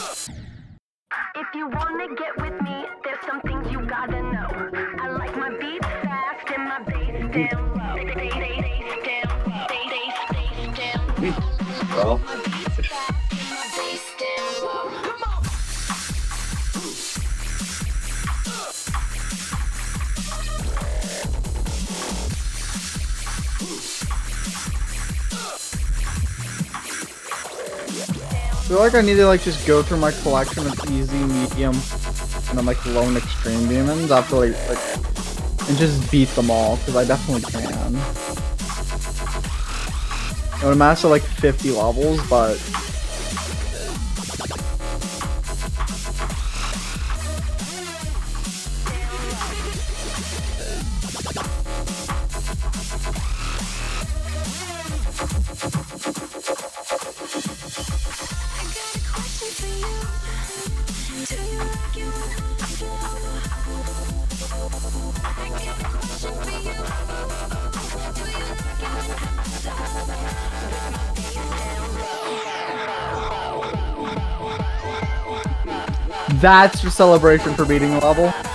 If you wanna get with me, there's some things you gotta know. I like my beats fast and my bass down low. Bass, bass, bass down low. Well, My beats fast feel like I need to like just go through my collection of easy, medium, and then like low and extreme demons after like, like and just beat them all because I definitely can. I would master like 50 levels, but that's your celebration for beating the level.